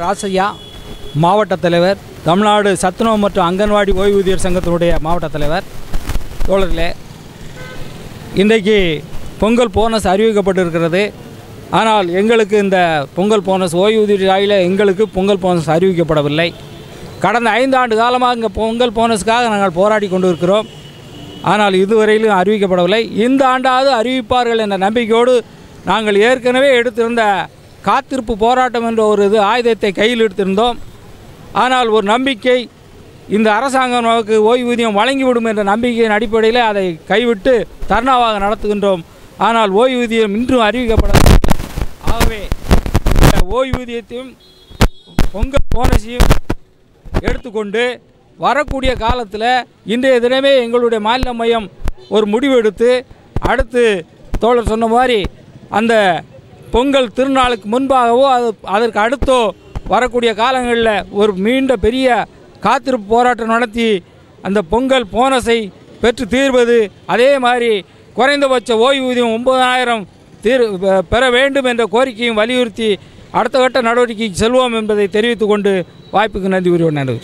ராசையா மாவட்ட தலைவர் தமிழ்நாடு சத்துணவு மற்றும் அங்கன்வாடி ஓய்வூதியர் சங்கத்தினுடைய மாவட்ட தலைவர். தோழர்களே இன்றைக்கு பொங்கல் போனஸ் அறிவிக்கப்பட்டிருக்கிறது. ஆனால் எங்களுக்கு இந்த பொங்கல் போனஸ் ஓய்வூதியாயில் எங்களுக்கு பொங்கல் போனஸ் அறிவிக்கப்படவில்லை. கடந்த ஐந்து ஆண்டு காலமாக இங்கே பொங்கல் போனஸுக்காக நாங்கள் போராடி கொண்டு இருக்கிறோம் ஆனால் இதுவரையிலும் அறிவிக்கப்படவில்லை. இந்த ஆண்டாவது அறிவிப்பார்கள் என்ற நம்பிக்கையோடு நாங்கள் ஏற்கனவே எடுத்திருந்த காத்திருப்பு போராட்டம் என்ற ஒரு இது ஆயுதத்தை கையில் எடுத்திருந்தோம். ஆனால் ஒரு நம்பிக்கை இந்த அரசாங்கம் நமக்கு ஓய்வூதியம் வழங்கிவிடும் என்ற நம்பிக்கையின் அடிப்படையில் அதை கைவிட்டு தர்ணாவாக நடத்துகின்றோம். ஆனால் ஓய்வூதியம் இன்றும் அறிவிக்கப்படவில்லை. ஆகவே இந்த ஓய்வூதியத்தையும் பொங்கல் போனஸையும் எடுத்துக்கொண்டு வரக்கூடிய காலத்தில் இன்றைய தினமே எங்களுடைய மாநில மையம் ஒரு முடிவு எடுத்து அடுத்து தோழர் சொன்ன மாதிரி அந்த பொங்கல் திருநாளுக்கு முன்பாகவோ அது அதற்கு அடுத்தோ வரக்கூடிய காலங்களில் ஒரு மீண்ட பெரிய காத்திருப்பு போராட்டம் நடத்தி அந்த பொங்கல் போனஸை பெற்று தீர்வது அதே மாதிரி குறைந்தபட்ச ஓய்வூதியம் ஒன்பதாயிரம் தீர் பெற வேண்டும் என்ற கோரிக்கையும் வலியுறுத்தி அடுத்த கட்ட நடவடிக்கைக்கு செல்வோம் என்பதை தெரிவித்துக்கொண்டு வாய்ப்புக்கு நன்றி உரிய நன்றி